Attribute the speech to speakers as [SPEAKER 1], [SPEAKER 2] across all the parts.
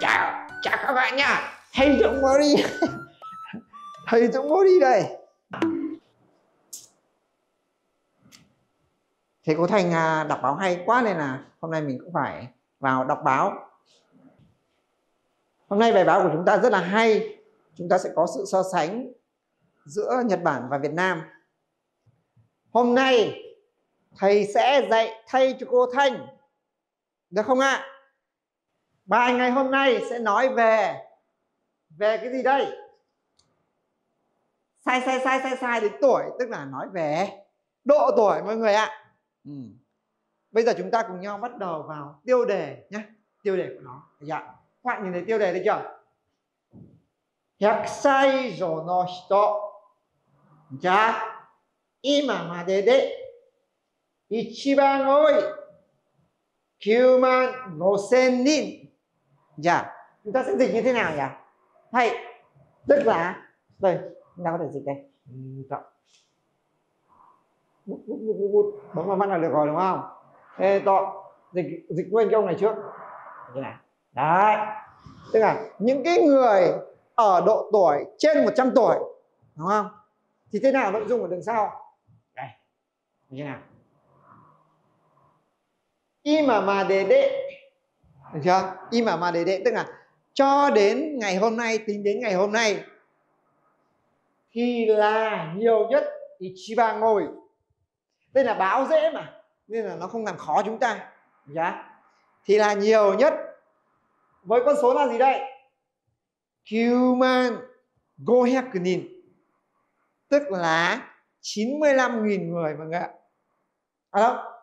[SPEAKER 1] chào chào các bạn nha. Thầy Dũng Mori thầy Dũng Mori đây. Thầy cô Thành à, đọc báo hay quá nên là hôm nay mình cũng phải vào đọc báo. Hôm nay bài báo của chúng ta rất là hay. Chúng ta sẽ có sự so sánh giữa Nhật Bản và Việt Nam. Hôm nay, thầy sẽ dạy thay cho cô Thanh được không ạ bài ngày hôm nay sẽ nói về về cái gì đây sai sai sai sai sai đến tuổi tức là nói về độ tuổi mọi người ạ ừ. bây giờ chúng ta cùng nhau bắt đầu vào tiêu đề nhé tiêu đề của nó dạ các bạn nhìn thấy tiêu đề đấy chưa 100歳以上の人じゃあ今までで一番多い human gosenin dạ chúng ta sẽ dịch như thế nào nhỉ? Hay tức là đây chúng ta có thể dịch đây. Dạ. Bút, bấm vào mắt là được rồi đúng không? Ê, to dịch dịch nguyên cái ông này trước. Như này đấy. Tức là những cái người ở độ tuổi trên 100 tuổi đúng không? Thì thế nào? Nội dung ở đằng sau. Đây. Như thế nào? Ima mà đề đệ. Được chưa? Ima mà đề đệ tức là cho đến ngày hôm nay tính đến ngày hôm nay thì là nhiều nhất thì chi ba ngồi. Đây là báo dễ mà nên là nó không làm khó chúng ta. Chưa? thì là nhiều nhất với con số là gì đây? 9500 nghìn tức là 95.000 người mọi người ạ. À đâu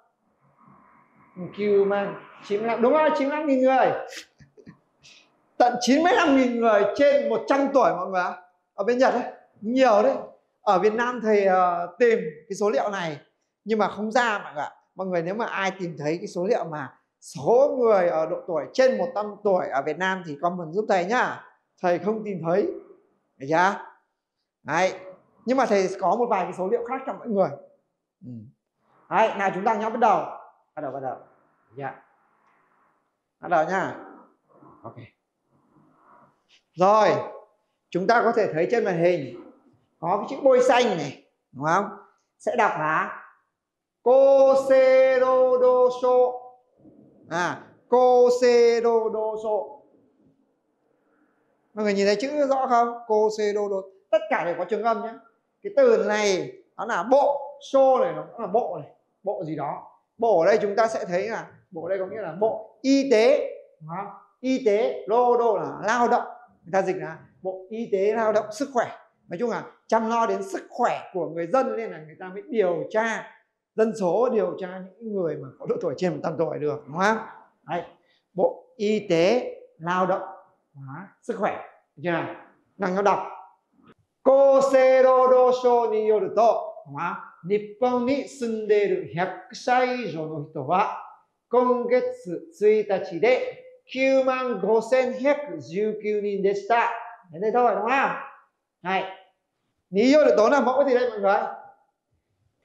[SPEAKER 1] Q mang 95 đúng rồi 95 nghìn người. Tận 95 nghìn người trên 100 tuổi mọi người ạ. Ở bên Nhật đấy nhiều đấy. Ở Việt Nam thì uh, tìm cái số liệu này nhưng mà không ra mọi người ạ. Mọi người nếu mà ai tìm thấy cái số liệu mà số người ở độ tuổi trên 100 tuổi ở Việt Nam thì comment giúp thầy nhá. Thầy không tìm thấy. Được chưa? Đấy. Nhưng mà thầy có một vài cái số liệu khác cho mọi người. Ừ. đấy nào chúng ta nhau bắt đầu. Bắt đầu bắt đầu dạ. Bắt đầu nhá. Ok. Rồi chúng ta có thể thấy trên màn hình có cái chữ bôi xanh này đúng không? Sẽ đọc là koserodoso à koserodoso mọi người nhìn thấy chữ rõ không? Koserodoso tất cả đều có trường âm nhé cái từ này nó là bộ xô này nó là bộ này bộ gì đó. Bộ ở đây chúng ta sẽ thấy là bộ đây có nghĩa là bộ y tế đúng không? y tế lô đô là lao động người ta dịch là bộ y tế lao động sức khỏe nói chung là chăm lo đến sức khỏe của người dân nên là người ta mới điều tra dân số điều tra những người mà có độ tuổi trên 100 tuổi được đúng không Đấy. bộ y tế lao động đó, sức khỏe được chưa đang nó đọc 厚生労働省によると、日本に住んでいる100歳以上の人は、 今月1日で9万5119人でした。Đến đây thôi đúng không? Này, ní vô được tố là mẫu gì đây mọi người?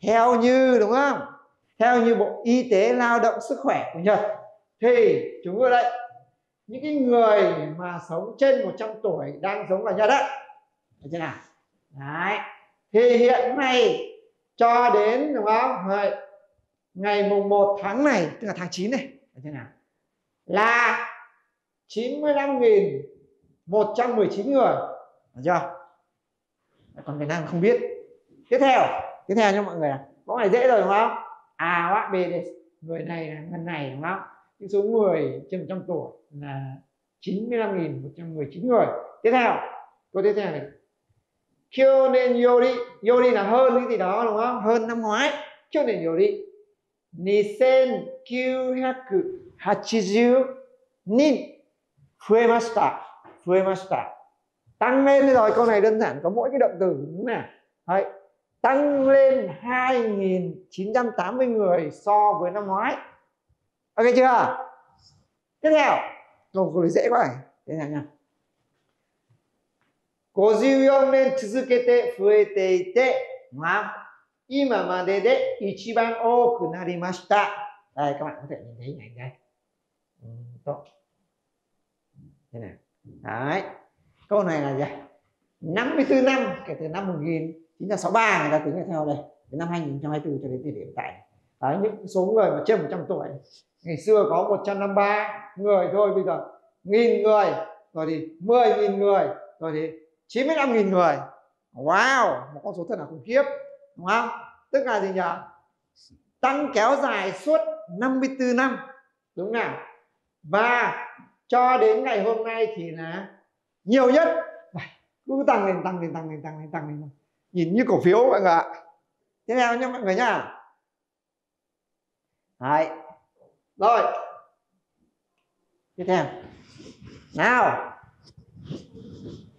[SPEAKER 1] Theo như đúng không? Theo như Bộ Y tế Lao động Sức khỏe của Nhật thì chúng tôi đây những cái người mà sống trên 100 tuổi đang sống ở Nhật á Thấy chưa nào? Đấy. Thì hiện nay cho đến đúng không? Đấy. Ngày mùng 1 tháng này, tức là tháng 9 này, là thế nào? Là 95.119 người. Được chưa? Còn Việt Nam không biết. Tiếp theo, tiếp theo cho mọi người là mẫu này dễ rồi đúng không? à hoặc B đây. Người này là ngân này đúng không? Những số người trên 100 tuổi là 95.119 người. Tiếp theo, câu tiếp theo này kêu nên yori Yori là hơn cái gì đó đúng không? Hơn năm ngoái Kyo nên yori 2980人増えました増えましたtăng lên rồi câu này đơn giản có mỗi cái động từ đúng nè Đấy. tăng lên 2.980 người so với năm ngoái ok chưa tiếp theo câu câu này dễ quá này tiếp theo nha 54年続けて増えていて、まあ、 今までで一番多くなりました。Đây các bạn có thể nhìn thấy hình ảnh đây. tốt thế này đấy câu này là gì 54 năm kể từ năm 1963 người ta tính theo đây từ năm 2024 cho đến thời điểm hiện tại đấy những số người mà trên 100 tuổi ngày xưa có 153 người thôi bây giờ nghìn người rồi thì 10.000 người rồi thì 95.000 người wow một con số thật là khủng khiếp đúng không? Tức là gì nhỉ? Tăng kéo dài suốt 54 năm. Đúng nào? Và cho đến ngày hôm nay thì là nhiều nhất. Cứ tăng lên tăng lên tăng lên tăng lên tăng lên. Nhìn như cổ phiếu mọi người ạ. Thế nào nhá mọi người nhá. Đấy. rồi. Tiếp theo. Nào.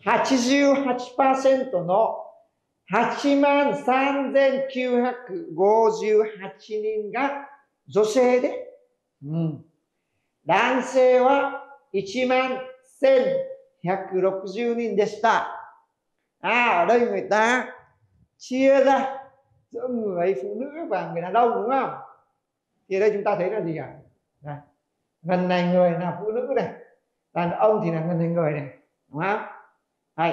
[SPEAKER 1] 88%の8万3958人が女性で、うん、男性は1万1160人でした。À, ở đây người ta chia ra giữa người phụ nữ và người đàn ông đúng không? Thì ở đây chúng ta thấy là gì ạ? À? Gần này người là phụ nữ này, đàn ông thì là gần này người này, đúng không? Đây.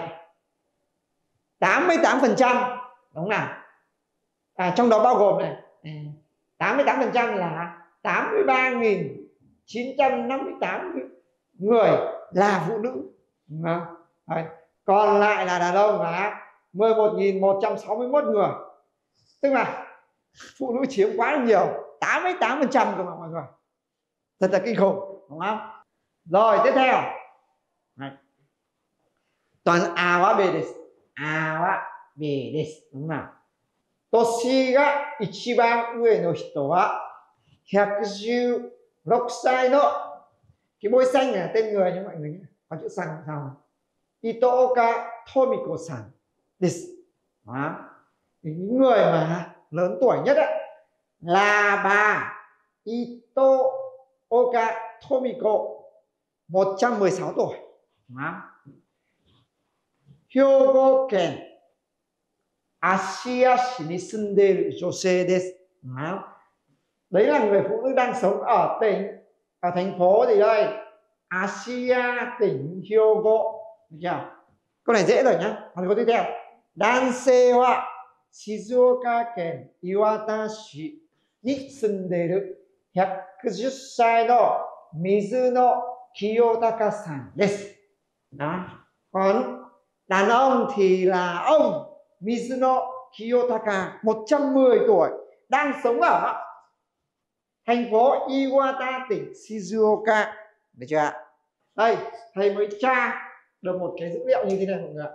[SPEAKER 1] 88% đúng nào? À, trong đó bao gồm này. À, 88% là 83.958 người là phụ nữ đúng Đấy. còn lại là đàn ông là 11.161 người. Tức là phụ nữ chiếm quá nhiều 88% cơ mà mọi người. Thật là kinh khủng đúng không? Rồi tiếp theo. Đấy. toàn A wa B あは B です。まあ、年が一番上の人は、百十六歳の、木森さんがやってみようよ、今、今、今、今、今、今、今、伊藤岡富子さんです。啊，因为嘛，人短一的，喇叭伊藤岡富子，我将会少多。啊。Đó. Hyogo Ken 芦屋市に住んでいる女性です。Đấy là người phụ nữ đang sống ở tỉnh ở thành phố gì đây? Asia tỉnh Hyogo. Được chưa? Câu này dễ rồi nhá. Còn câu tiếp theo. 男性は静岡県磐田市に住んでいる110歳の水野清隆さんです. Đó. Còn đàn ông thì là ông Mizuno Kiyotaka 110 tuổi đang sống ở thành phố Iwata tỉnh Shizuoka được chưa ạ? đây thầy mới tra được một cái dữ liệu như thế này mọi người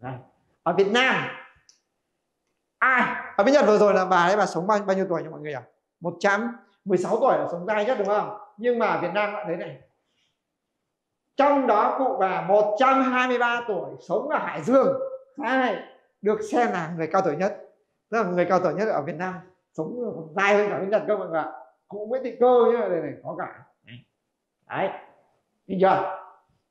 [SPEAKER 1] đây. ở Việt Nam ai ở bên Nhật vừa rồi là bà ấy bà sống bao, bao nhiêu tuổi cho mọi người à 116 tuổi là sống dai nhất đúng không nhưng mà ở Việt Nam bạn thấy này trong đó cụ bà 123 tuổi sống ở Hải Dương. Hai được xem là người cao tuổi nhất. Tức là người cao tuổi nhất ở Việt Nam, sống dài hơn cả bên Nhật cơ mọi người ạ. Cụ Nguyễn Thị Cơ nhá, đây này, có cả. Đấy. Bây giờ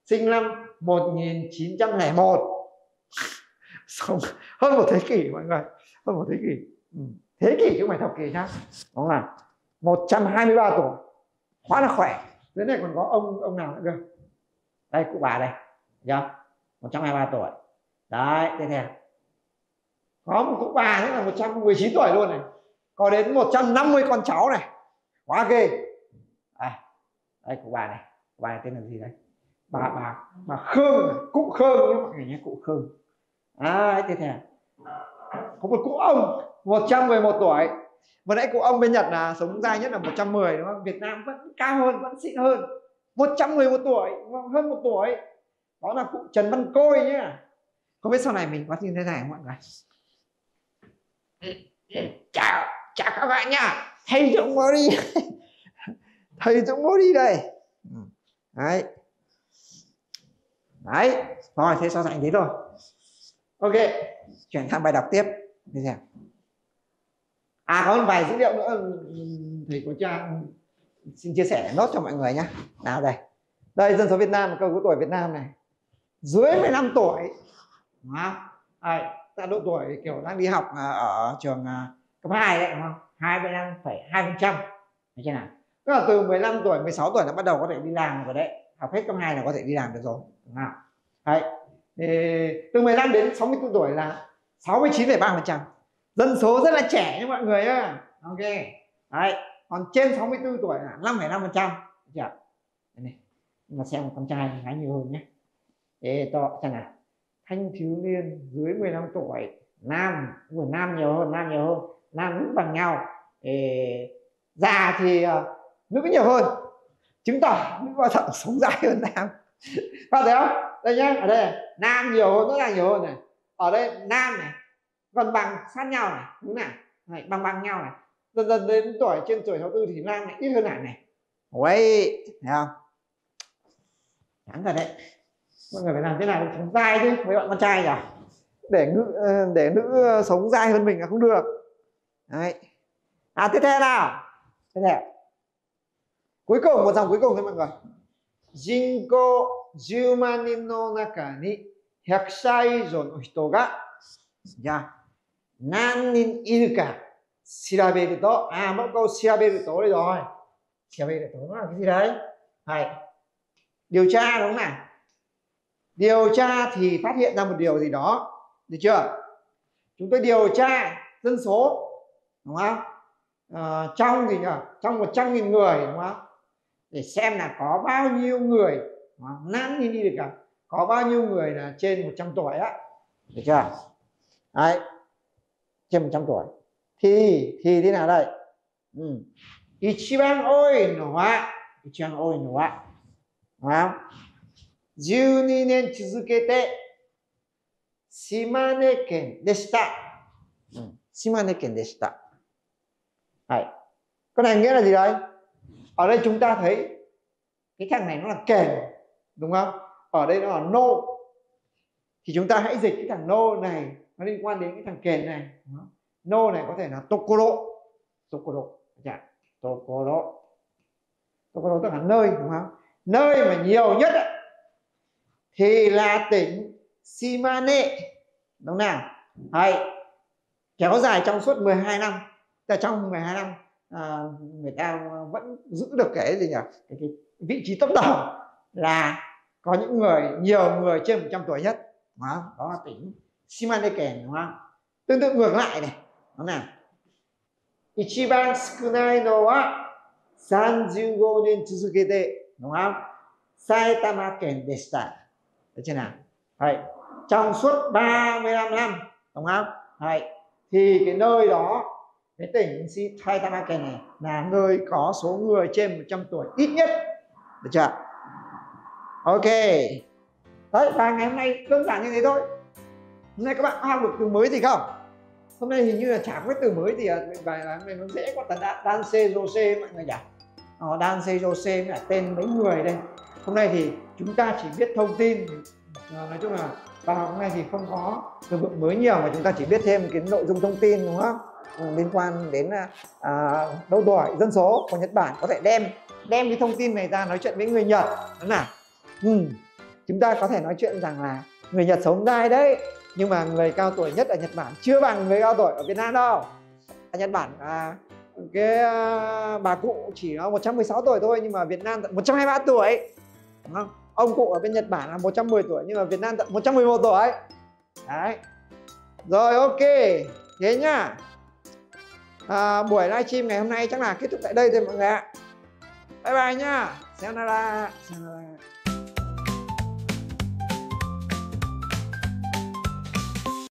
[SPEAKER 1] sinh năm 1901 sống hơn một thế kỷ mọi người, hơn một thế kỷ. Ừ. thế kỷ chứ không phải thập kỷ nhá. Đúng không ạ 123 tuổi quá là khỏe. Đến này còn có ông ông nào nữa cơ đây cụ bà đây. Nhá 123 tuổi. Đấy tiếp theo. Có một cụ bà nữa là 119 tuổi luôn này. Có đến 150 con cháu này. Quá ghê. À, đây cụ bà này. Cụ bà này tên là gì đấy bà bà bà khương cụ khương nhé mọi người nhé cụ khương. À tiếp theo. Có một cụ ông 111 tuổi. Vừa nãy cụ ông bên Nhật là sống dài nhất là 110 đúng không? Việt Nam vẫn cao hơn vẫn xịn hơn. 111 tuổi hơn một tuổi. Đó là cụ Trần Văn Côi nhé. Không biết sau này mình có như thế này không mọi người chào chào các bạn nha thầy Dũng mới đi. Thầy Dũng mới đi đây. Ừ. Đấy. Đấy. Rồi thế so sánh thế thôi. Ok, chuyển sang bài đọc tiếp. Bây giờ à có một vài dữ liệu nữa. Thầy có trang xin chia sẻ nốt cho mọi người nhé nào đây. Đây dân số Việt Nam câu của tuổi Việt Nam này. Dưới 15 tuổi. À, đây, ta độ tuổi kiểu đang đi học à, ở trường à, cấp 2 đấy đúng không? 25,2 phần trăm. Thế nào? Tức là từ 15 tuổi 16 tuổi là bắt đầu có thể đi làm rồi đấy. Học hết cấp 2 là có thể đi làm được rồi đúng không? Đấy. Thì từ 15 đến 64 tuổi là 69,3 phần trăm. Dân số rất là trẻ nha mọi người ạ ok. Đấy còn trên 64 tuổi là 5,5% chưa? Này mà xem con trai thì khá nhiều hơn nhé. Để to xem nào. Thanh thiếu niên dưới 15 tuổi nam của nam nhiều hơn nam nhiều hơn nam nữ bằng nhau. Để già thì uh, nữ nhiều hơn. Chứng tỏ nữ bao thận sống dài hơn nam. Có thấy không? Đây nhá ở đây nam nhiều hơn rất là nhiều hơn này. Ở đây nam này gần bằng sát nhau này. Đúng nào? Này bằng bằng nhau này dần dần đến tuổi trên tuổi 64 thì nam này ít hơn hẳn này Ui, thấy không đáng thật đấy mọi người phải làm thế nào để sống dai chứ mấy bạn con trai nhỉ để nữ ờ, để nữ ờ, sống dai hơn mình là không được đấy à tiếp theo nào tiếp theo cuối cùng một dòng cuối cùng thôi mọi người Jinko 10万人の中に100歳以上の人がじゃあ何人いるか 調べるとあもうcâu 調べると rồi調べるとnó là cái gì đấy hay điều tra đúng không nào điều tra thì phát hiện ra một điều gì đó được chưa chúng tôi điều tra dân số đúng không à, trong gì nhỉ trong 100 nghìn người đúng không để xem là có bao nhiêu người nán nhìn đi được cả có bao nhiêu người là trên 100 tuổi á được chưa đấy trên 100 tuổi thì thì thế nào đây ừ. ichiban oi no wa ichiban oi no wa 12年続けて島根県でした。Ừ.島根県でした。Đấy. Cái này nghĩa là gì đấy? Ở đây chúng ta thấy cái thằng này nó là kền đúng không? Ở đây nó là nô. Thì chúng ta hãy dịch cái thằng nô này nó liên quan đến cái thằng kền này. Nô này có thể là tokoro. Tokoro. Dạ. Tokoro. Tokoro tức là nơi đúng không? Nơi mà nhiều nhất ấy, thì là tỉnh Shimane đúng nào hay kéo dài trong suốt 12 năm là trong 12 năm à, người ta vẫn giữ được cái gì nhỉ cái, cái vị trí top đầu là có những người nhiều người trên 100 tuổi nhất đúng không? đó là tỉnh Shimaneken đúng không tương tự ngược lại này đó nào Ichiban sukunai no wa 35年続けて đúng không Saitama ken deshita được chưa nào Đấy. trong suốt 35 năm đúng không Đấy. thì cái nơi đó cái tỉnh Saitamaken này là nơi có số người trên 100 tuổi ít nhất được chưa ok đấy và ngày hôm nay đơn giản như thế thôi hôm nay các bạn có học được từ mới gì không Hôm nay hình như là chả có từ mới gì à. Bài là mình nó dễ quá tận đan c jose mọi người nhỉ? Ờ, đan c jose là tên mấy người đây. Hôm nay thì chúng ta chỉ biết thông tin. Ờ, nói chung là bài học hôm nay thì không có từ vựng mới nhiều mà chúng ta chỉ biết thêm cái nội dung thông tin đúng không? Ừ, liên quan đến à, à, độ tuổi dân số của Nhật Bản. Có thể đem đem cái thông tin này ra nói chuyện với người Nhật. Đó là ừ. chúng ta có thể nói chuyện rằng là người Nhật sống dai đấy nhưng mà người cao tuổi nhất ở Nhật Bản chưa bằng người cao tuổi ở Việt Nam đâu. Ở Nhật Bản à, cái à, bà cụ chỉ có 116 tuổi thôi nhưng mà Việt Nam tận 123 tuổi. Đúng không? Ông cụ ở bên Nhật Bản là 110 tuổi nhưng mà Việt Nam tận 111 tuổi. Đấy. Rồi ok. Thế nhá. À, buổi livestream ngày hôm nay chắc là kết thúc tại đây thôi mọi người ạ. Bye bye nhá. Sayonara. Sayonara.